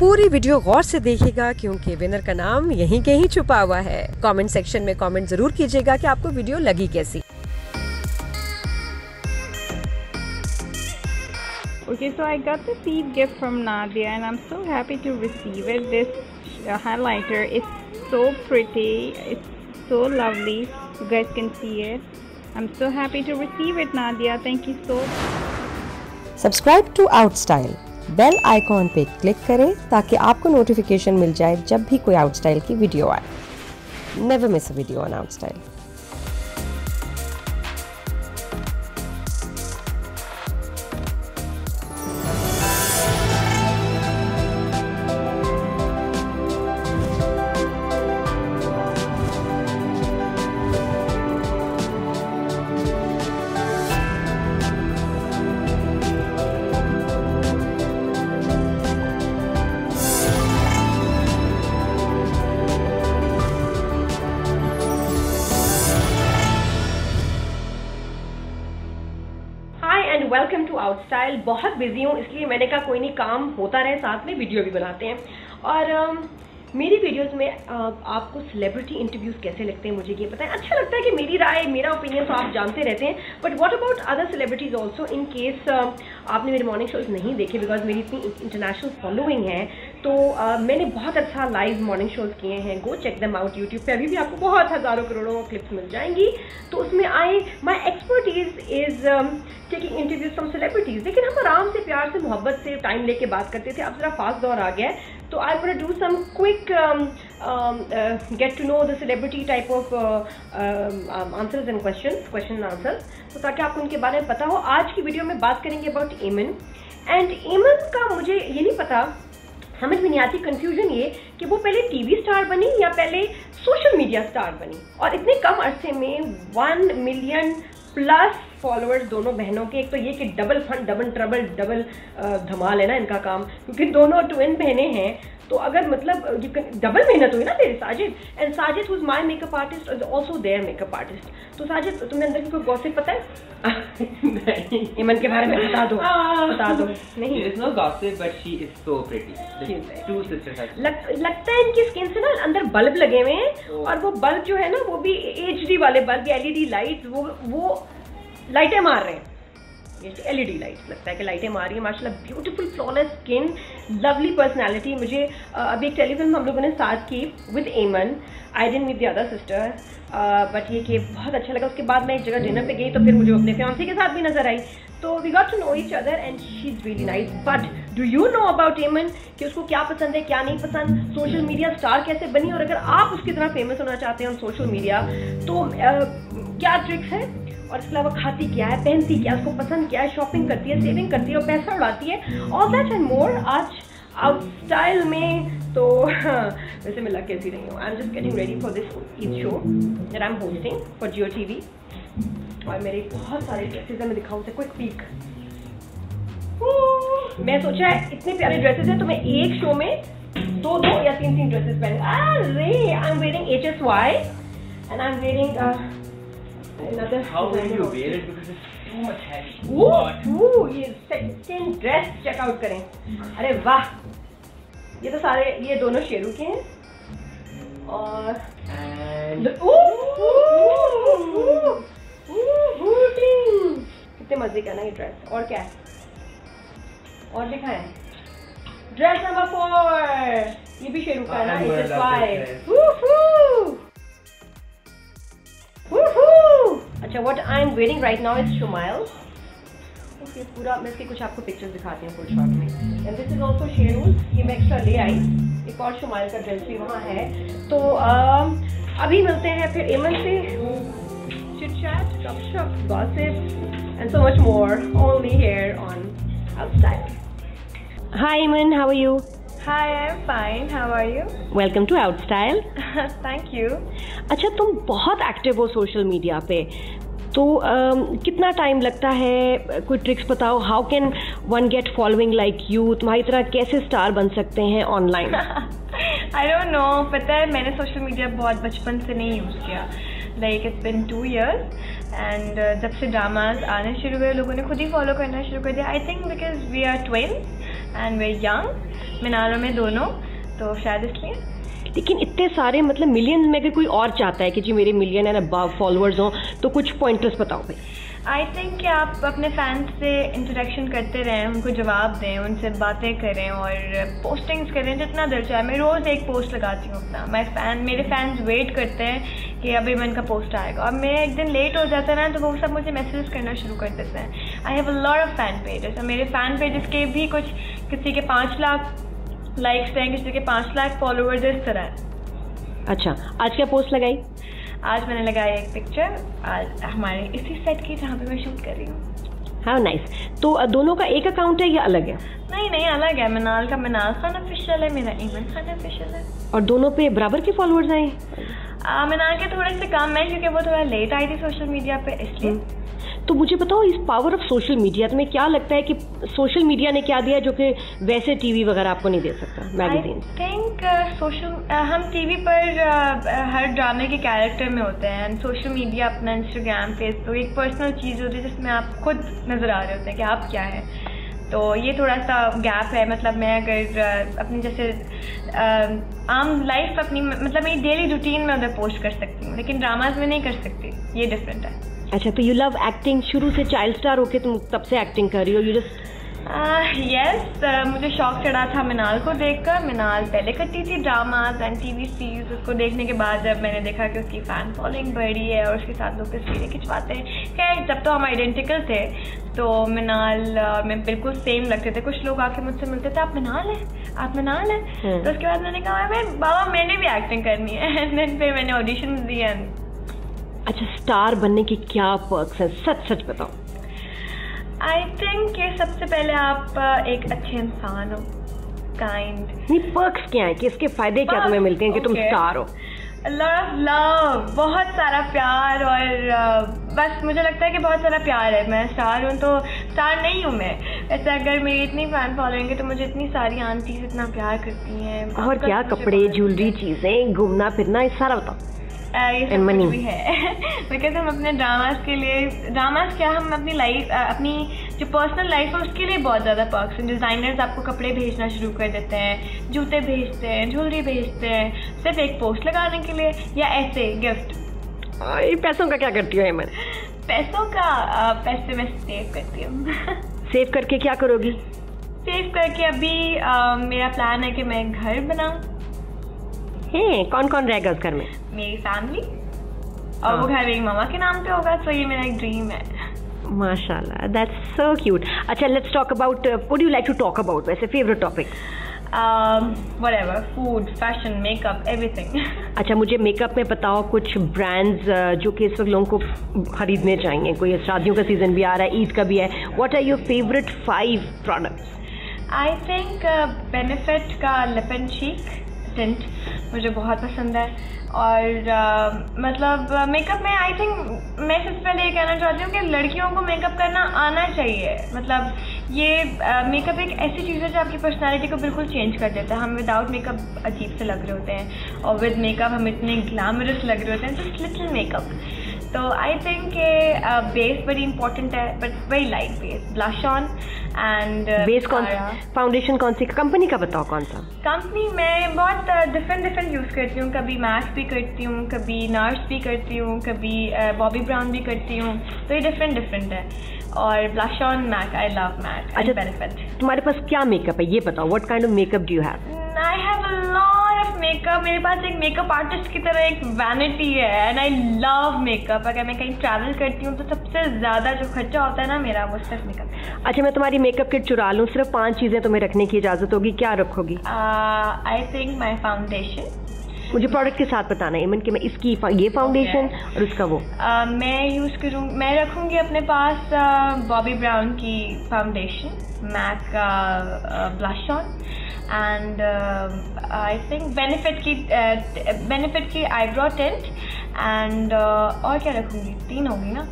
पूरी वीडियो गौर से देखिएगा क्योंकि विनर का नाम यहीं के ही छुपा हुआ है। कमेंट सेक्शन में कमेंट ज़रूर कीजिएगा कि आपको वीडियो लगी कैसी। Okay so I got the peep gift from Nadia and I am so happy to receive it this highlighter it's so pretty it's so lovely you guys can see it I am so happy to receive it Nadia thank you so subscribe to Outstyle bell icon पे click करें ताकि आपको notification मिल जाए जब भी कोई आउटस्टाइल की वीडियो आए। Never miss a video on Outstyle hi welcome style बहुत बिज़ी हूँ इसलिए मैंने कहा कोई नहीं काम होता रहे साथ में वीडियो भी बनाते हैं। और अम, मेरी वीडियोस में आपको सेलिब्रिटी इंटरव्यूज़ कैसे लगते हैं मुझे ये पता है। अच्छा लगता है कि मेरी राय मेरा ओपिनियन तो आप जानते रहते हैं but what about other celebrities also in case आपने मेरे मॉर्निंग शोज़ नहीं देखे बिकॉज़ मेरी इतनी इंटरनेशनल फॉलोइंग है तो मैंने बहुत अच्छा लाइव मॉर्निंग शोज़ किए हैं। Go check them out YouTube पे। अभी भी आपको बहुत हज़ारों करोड़ों क्लिप्स मिल जाएँगी। तो उसमें आए my expertise is taking interviews from celebrities लेकिन हम आराम से, प्यार से, मोहब्बत से टाइम लेके बात करते थे। अब जरा फास्ट दौर आ गया है। तो I want do some quick get to know the celebrity type of answers and question question and answers तो ताकि आपको उनके बारे में पता हो। आज की वीडियो में बात करेंगे अबाउट एमन एंड एमन का मुझे ये नहीं पता समझ में नहीं आती कंफ्यूजन ये कि वो पहले टीवी स्टार बनी या पहले सोशल मीडिया स्टार बनी? और इतने कम अरसे में वन मिलियन प्लस फॉलोअर्स दोनों बहनों के, एक तो ये कि double fun double trouble double Dhamaal है ना इनका काम, क्योंकि दोनों ट्विन बहनें हैं तो अगर मतलब डबल मेहनत हुई ना तेरे Sajid and Sajid who's my makeup artist is also there makeup artist तो साजिद तुम्हें अंदर की कोई गॉसिप पता है? इमन के बारे में बता दो बता दो। नहीं। Is so pretty. The She's very two sisters are. लग, लगता है इनकी स्किन से ना अंदर बल्ब लगे हुए हैं और वो बल्ब जो है ना वो भी एच वाले बल्ब एलईडी लाइट वो वो लाइटें मार रहे हैं। एलईडी लाइट लगता है कि लाइटें मार है माशाल्लाह beautiful flawless skin lovely personality मुझे अभी एक टेलीफिल्म हम लोगों ने साथ की with Aiman I went with the other sister but ये कि बहुत अच्छा लगा। उसके बाद मैं एक जगह डिनर पे गई तो फिर मुझे अपने फ्यांसी के साथ भी नज़र आई। तो we got to know each other and she is really nice but do you know about Aiman कि उसको क्या पसंद है क्या नहीं पसंद? सोशल मीडिया स्टार कैसे बनी? और अगर आप उसकी तरह फ़ेमस होना चाहते हैं सोशल मीडिया तो अ, क्या ट्रिक्स है? और इसके अलावा खाती क्या है, पहनती क्या है, उसको पसंद क्या है शॉपिंग करती है सेविंग करती है और पैसा उड़ाती है। ऑल दैट एंड मोर आज आउट स्टाइल में तो वैसे मैं लग कैसी रही हूँ। I am just getting ready for this Eid show that I am hosting for Geo T V और मेरे बहुत सारे ड्रेसेज हैं, मैं दिखाऊँ से क्विक पीक मैं सोचा है, इतने प्यारे ड्रेसेस हैं तो मैं एक शो में दो दो या तीन तीन ड्रेसेस पहन। अरे I am wearing H S Y and I am wearing another How will you wear it? Because it's too much heavy. Ooh, ooh, ये सेकंड ड्रेस चेकआउट करें। अरे वाह। ये तो सारे ये दोनों शेरू के हैं। और कितने मज़े का ना ये ड्रेस और क्या है? और लिखा है ड्रेस नंबर फोर ये भी शेरू का है ना अच्छा what I am wearing right now is Shumail okay पूरा मैं इसके कुछ आपको पिक्चर्स दिखाती हूँ फुल शॉट में. And this is also Sheroz ये मैं एक्स्ट्रा ले आई. एक और शुमाइल का ड्रेस भी वहाँ है. तो अम, अभी मिलते हैं फिर एमन से. Chit chat, gop shop, gossip, and so much more. Only here on Outstyle. Hi Eamon, how are you? Hi, I'm fine. How are you? Welcome to Outstyle. Thank you. अच्छा तुम बहुत एक्टिव हो सोशल मीडिया पे। तो अम, कितना time लगता है? कोई ट्रिक्स बताओ। How can one get following like you तुम्हारी तरह कैसे स्टार बन सकते हैं ऑनलाइन आई डोंट नो पता है मैंने सोशल मीडिया बहुत बचपन से नहीं यूज़ किया। Like it's been two years and जब से ड्रामाज आने शुरू हुए लोगों ने खुद ही फॉलो करना शुरू कर दिया। I think because we are twelve and way young मिनारों में दोनों तो शायद इसलिए। लेकिन इतने सारे मतलब मिलियन में अगर कोई और चाहता है कि जी मेरे मिलियन एंड अबव फॉलोअर्स हों तो कुछ पॉइंटर्स बताओ भाई। आई थिंक कि आप अपने फैंस से इंटरेक्शन करते रहें उनको जवाब दें उनसे बातें करें और पोस्टिंग्स करें जितना दिल चाहे। मैं रोज़ एक पोस्ट लगाती हूँ अपना। मैं फ़ैन मेरे फैंस वेट करते हैं कि अभी मन का पोस्ट आएगा। और मैं एक दिन लेट हो जाता है ना तो वो सब मुझे मैसेज करना शुरू कर देते हैं। I have a lot of fan pages और मेरे फ़ैन पेजेस के भी कुछ किसी के पाँच लाख लाइक्स हैं किसी के पाँच लाख फॉलोअर्स इस तरह है। अच्छा आज क्या पोस्ट लगाई? आज मैंने लगाया एक पिक्चर आज हमारे इसी सेट की जहाँ पे मैं शूट कर रही हूँ। हाँ नाइस तो दोनों का एक अकाउंट है या अलग है? नहीं नहीं अलग है। मिनाल का मिनाल खान ऑफिशियल है मेरा ईमन खान ऑफिशियल है। और दोनों पे बराबर के फॉलोअर्स आए मिनाल के थोड़े से कम है क्योंकि वो थोड़ा लेट आई थी सोशल मीडिया पे इसलिए। तो मुझे बताओ इस पावर ऑफ़ सोशल मीडिया तुम्हें क्या लगता है कि सोशल मीडिया ने क्या दिया जो कि वैसे टीवी वगैरह आपको नहीं दे सकता मैगजीन थिंक सोशल हम टीवी पर uh, हर ड्रामे के कैरेक्टर में होते हैं एंड सोशल मीडिया अपना इंस्टाग्राम फेसबुक एक पर्सनल चीज़ होती है जिसमें आप खुद नज़र आ रहे होते हैं कि आप क्या हैं। तो ये थोड़ा सा गैप है मतलब मैं अगर uh, अपनी जैसे uh, आम लाइफ अपनी मतलब मेरी डेली रूटीन में उधर पोस्ट कर सकती हूँ लेकिन ड्रामाज में नहीं कर सकती ये डिफरेंट है। अच्छा तो यू लव एक्टिंग शुरू से चाइल्ड स्टार होके तुम तब से एक्टिंग कर रही हो? यू जस्ट यस मुझे शौक चढ़ा था मिनाल को देखकर। मिनाल पहले करती थी ड्रामाज एंड टीवी सीरीज़ उसको देखने के बाद जब मैंने देखा कि उसकी फ़ैन फॉलोइंग बढ़ी है और उसके साथ लोग तस्वीरें खिंचवाते हैं खैर जब तो हम आइडेंटिकल थे तो मिनाल और मैं बिल्कुल सेम लगते थे। कुछ लोग आके मुझसे मिलते थे आप मिनाल हैं? आप मिनाल हैं? हम्म। तो उसके बाद मैंने कहा मैं बाबा मैंने भी एक्टिंग करनी है. एंड देन फिर मैंने ऑडिशन दिए अच्छा स्टार बनने के क्या पर्क्स हैं? सच सच बताओ। आई थिंक कि सबसे पहले आप एक अच्छे इंसान हो। काइंड नहीं पर्क्स क्या है? कि इसके फ़ायदे क्या तुम्हें मिलते हैं कि तुम स्टार हो? लॉट ऑफ़ लव बहुत सारा प्यार और uh, बस मुझे लगता है कि बहुत सारा प्यार है। मैं स्टार हूँ तो स्टार नहीं हूँ मैं। ऐसे अगर मेरी इतनी फ़ैन फॉलोइंग है तो मुझे इतनी सारी आंटीज इतना प्यार करती हैं। और क्या कपड़े ज्वेलरी चीज़ें घूमना फिरना इस सारा बताओ। Money. कुछ भी है। बिकॉज़ हम अपने ड्रामास के लिए ड्रामास क्या हम अपनी लाइफ अपनी जो पर्सनल लाइफ है उसके लिए बहुत ज़्यादा पर्क्स हैं। डिज़ाइनर्स आपको कपड़े भेजना शुरू कर देते हैं जूते भेजते हैं ज्वेलरी भेजते हैं सिर्फ़ एक पोस्ट लगाने के लिए या ऐसे गिफ्ट ये पैसों का क्या करती हो हेमन पैसों का पैसे मैं सेव करती हूँ। सेव करके क्या करोगी? सेव करके अभी आ, मेरा प्लान है कि मैं घर बनाऊँ। है? कौन कौन रहेगा उस घर में? मेरी फैमिली और वो हाँ। घर मेरी मम्मा के नाम पे होगा तो ये मेरा एक ड्रीम है। माशाल्लाह दैट्स सो क्यूट अच्छा let's talk about what you like to talk about वैसे favourite topic whatever, food, fashion, makeup, अच्छा मुझे मेकअप में बताओ कुछ ब्रांड्स जो कि इस वक्त लोगों को खरीदने चाहिए कोई शादियों का सीज़न भी आ रहा है ईद का भी है। What are your favourite five products I think uh, Benefit का लिप एंड चीक टिंट मुझे बहुत पसंद है। और uh, मतलब मेकअप में आई थिंक मैं सबसे पहले ये कहना चाहती हूँ कि लड़कियों को मेकअप करना आना चाहिए। मतलब ये मेकअप एक ऐसी चीज़ है जो आपकी पर्सनालिटी को बिल्कुल चेंज कर देता है। हम विदाउट मेकअप अजीब से लग रहे होते हैं और विद मेकअप हम इतने ग्लैमरस लग रहे होते हैं। जस्ट लिटिल मेकअप तो आई थिंक बेस बड़ी इंपॉर्टेंट है but very light base blush on and base कौन फाउंडेशन कौन सी? कंपनी का बताओ कौन सा? कंपनी मैं बहुत डिफरेंट डिफरेंट यूज़ करती हूँ. कभी मैक्स भी करती हूँ कभी नर्स भी करती हूँ कभी बॉबी ब्राउन भी करती हूँ. तो ये डिफरेंट डिफरेंट है. और blush on MAC I love MAC अच्छा। बेनिफिट तुम्हारे पास क्या मेकअप है? ये बताओ what kind of makeup do you have makeup मेरे पास एक मेकअप आर्टिस्ट की तरह एक वैनिटी है एंड आई लव मेकअप अगर मैं कहीं ट्रैवल करती हूँ तो सबसे ज़्यादा जो खर्चा होता है ना मेरा वो सिर्फ़ मेकअप अच्छा मैं तुम्हारी मेकअप किट चुरा लूँ सिर्फ़ पाँच चीज़ें तुम्हें रखने की इजाज़त होगी क्या रखोगी? आई थिंक माई फाउंडेशन मुझे प्रोडक्ट के साथ बताना है इमन कि मैं इसकी फा- ये फाउंडेशन okay. और उसका वो। Uh, मैं यूज़ करूँ मैं रखूँगी अपने पास बॉबी uh, ब्राउन की फाउंडेशन मैक का blush on and I think benefit की बेनिफिट की आईब्रो टिंट एंड और क्या रखूँगी तीन होगी ना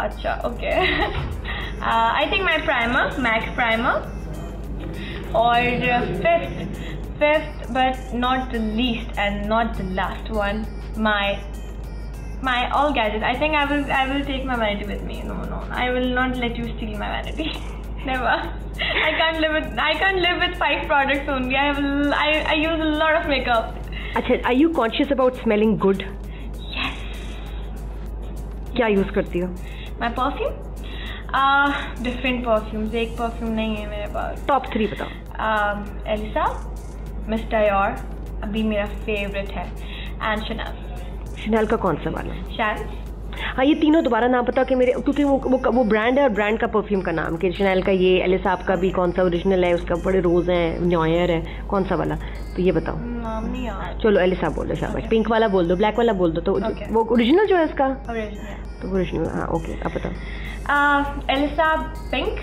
अच्छा okay I think my primer MAC primer और fifth fifth but not the least and not the last one my my all gadgets i think i will i will take my vanity with me no no i will not let you steal my vanity never. Perfumes एक perfume नहीं है मेरे पास. Top three बताओ. Elisa mister your अभी मेरा favourite है. And शनल का कौन सा वाला? है शैल हाँ ये तीनों दोबारा नाम बताओ कि मेरे क्योंकि वो वो वो ब्रांड है और ब्रांड का परफ्यूम का नाम कि शनैल का ये एलिसा का भी कौन सा ओरिजिनल है उसका बड़े रोज हैं न्योयर है कौन सा वाला तो ये बताओ नाम नहीं याद. चलो एलिसा बोल दो शाबाश Okay. पिंक वाला बोल दो ब्लैक वाला बोल दो तो Okay. वो ओरिजिनल जो है उसका तो ओरिजिनल हाँ ओके अब बताओ Uh, Elisa Pink.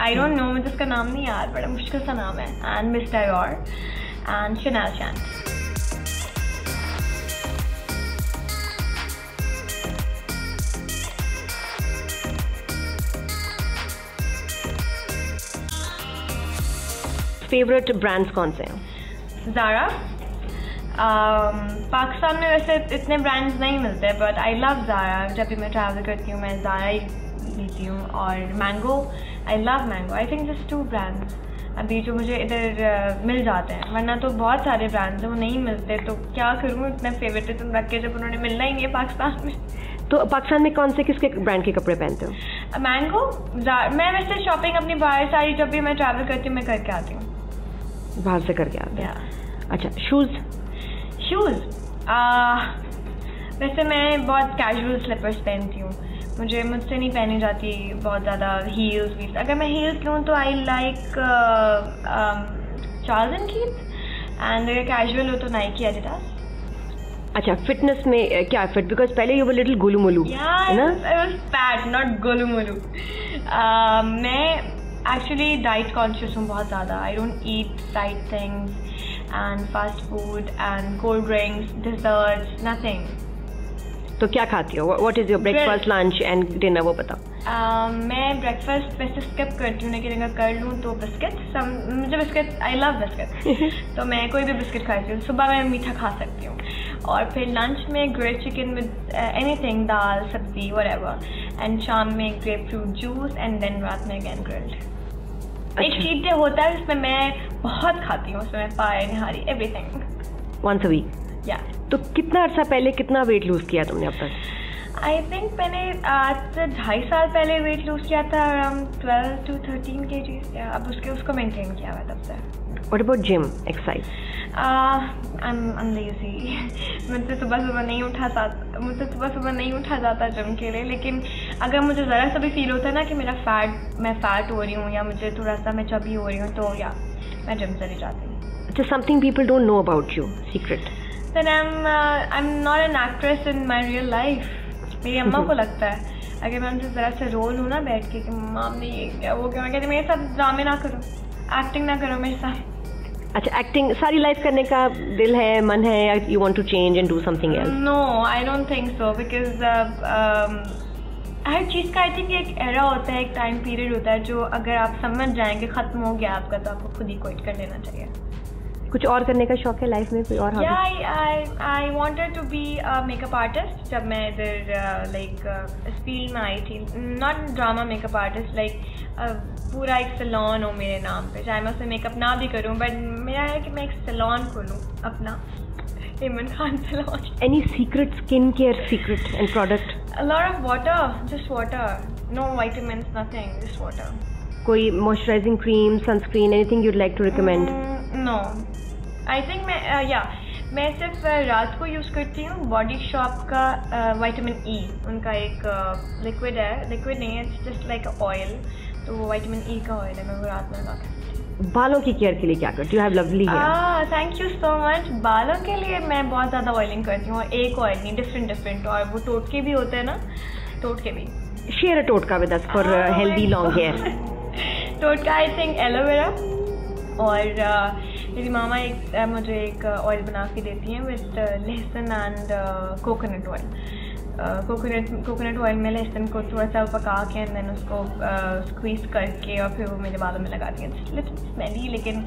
I don't know मुझे इसका नाम नहीं याद बड़ा मुश्किल सा नाम है and Miss Dior and Chanel Chant. Favourite brands कौन से हैं. Um, पाकिस्तान में वैसे इतने ब्रांड्स नहीं मिलते बट आई लव ज़ारा जब भी मैं ट्रैवल करती हूँ मैं ज़ारा ही लेती हूँ और Mango I love Mango I think just two brands अभी जो मुझे इधर uh, मिल जाते हैं। वरना तो बहुत सारे ब्रांड्स हैं वो नहीं मिलते। तो क्या करूँ इतने फेवरेटिज्म रख के जब उन्होंने मिलना ही नहीं है पाकिस्तान में। तो पाकिस्तान में कौन से किसके ब्रांड के कपड़े पहनते हो? मैंगो मैं वैसे शॉपिंग अपनी बाहर सारी जब भी मैं ट्रैवल करती हूँ मैं करके आती हूँ। बाहर से करके आते हैं अच्छा शूज़ शूज़ वैसे मैं बहुत कैजुअल स्लीपर्स पहनती हूँ। मुझे मुझसे नहीं पहनी जाती बहुत ज़्यादा हील्स वील्स अगर मैं हील्स लूँ तो I like Charles and Keith and अगर कैजुअल हो तो नाइकी एडिडास अच्छा फिटनेस में क्या फिट बिकॉज़ पहले यू वर लिटिल गुलू मुलू है ना? फैट नॉट गोलू मोलू मैं एक्चुअली डाइट कॉन्शियस हूँ बहुत ज़्यादा. I don't eat fried things and fast food and cold drinks desserts nothing तो क्या खाती हो? What is your breakfast lunch and dinner वो बताओ. मैं ब्रेकफास्ट वैसे स्किप करती हूँ लेकिन अगर कर लूँ तो बिस्किट सम मुझे बिस्किट आई लव बिस्किट तो मैं कोई भी बिस्किट खाती हूँ सुबह मैं मीठा खा सकती हूँ. और फिर लंच में ग्रिल्ड चिकन विद एनीथिंग दाल सब्ज़ी वट एंड शाम में grapefruit juice and then रात में अगैन ग्रिल्ड एक। चीट डे होता है जिसमें मैं बहुत खाती हूँ उसमें पाए nihari everything once a week या तो कितना अर्सा पहले कितना वेट लूज किया तुमने अब तक? आई थिंक मैंने आज से ढाई साल पहले वेट लूज किया था अराउंड ट्वेल्व टू थर्टीन के जी अब उसके उसको मेंटेन किया हुआ तब से। About gym exercise I am lazy मुझसे सुबह सुबह नहीं उठा जाता मुझसे सुबह सुबह नहीं उठा जाता जिम के लिए लेकिन अगर मुझे ज़रा सा भी फील होता है ना कि मेरा फैट मैं फैट हो रही हूँ या मुझे थोड़ा सा मैं चबी हो रही हूँ तो या मैं जिम चली जाती हूँ। अच्छा something people don't know about you secret then I am I am not an actress in my real life मेरी अम्मा को लगता है। अगर मैं उनसे ज़रा सा रोल हूँ ना बैठ के कि मम्मा हमने ये किया वो क्या? मैं कहती मेरे साथ ड्रामे ना करो। एक्टिंग ना करो मेरे साथ. अच्छा एक्टिंग सारी लाइफ करने का दिल है, मन है, या want to change and do something else no I don't think so because हर चीज़ का आई थिंक एक एरा होता है, एक टाइम पीरियड होता है, जो अगर आप समझ जाएँगे, ख़त्म हो गया आपका तो आपको खुद ही क्विट कर लेना चाहिए। कुछ और करने का शौक है लाइफ में? कोई और I I wanted to be makeup artist जब मैं इधर uh, लाइक uh, स्पील में आई थी। Not drama makeup artist like पूरा एक सलोन हो मेरे नाम पे। चाहे मैं उसे मेकअप ना भी करूँ बट मेरा है कि मैं एक सलोन खोलूँ अपना। Imran Khan salon any secret skin care secret and product a of water just water no vitamin nothing just water कोई moisturising cream sunscreen anything you'd like to recommend no no. Think मैं या मैं सिर्फ़ uh, रात को use करती हूँ Body Shop का विटामिन ई उनका एक लिक्विड है। लिक्विड नहीं है इट्स जस्ट लाइक ऑयल तो वो विटामिन ई का ऑयल है मैं वो रात में लगाती हूँ। बालों की केयर के लिए क्या करती हूँ? Lovely thank you so much बालों के लिए मैं बहुत ज़्यादा ऑयलिंग करती हूँ और एक ऑयल नहीं डिफरेंट डिफरेंट और वो टोटके भी होते हैं ना टोटके भी। शेयर अ टोटका with us for healthy long hair टोटका आई थिंक एलोवेरा और uh, मेरी मामा एक मुझे एक ऑयल बना के देती हैं विद लहसुन and coconut oil coconut coconut oil में लहसुन को थोड़ा सा पका के एंड देन उसको स्क्वीज करके और फिर वो मेरे बालों में लगाती हैं. स्मेली लेकिन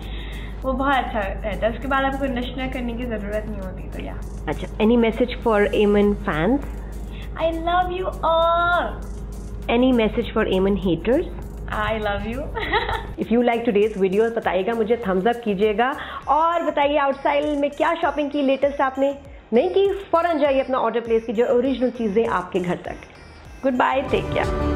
वो बहुत अच्छा रहता है। उसके बाद आपको कंडीशनर करने की ज़रूरत नहीं होती तो या अच्छा any message for Aiman fans I love you all any message for Aiman haters I love you if you like today's video बताइएगा मुझे थम्स अप कीजिएगा। और बताइए आउटसाइड में क्या शॉपिंग की लेटेस्ट आपने? नहीं की? फ़ौरन जाइए अपना ऑर्डर प्लेस कीजिए ओरिजिनल चीज़ें आपके घर तक। Good bye take care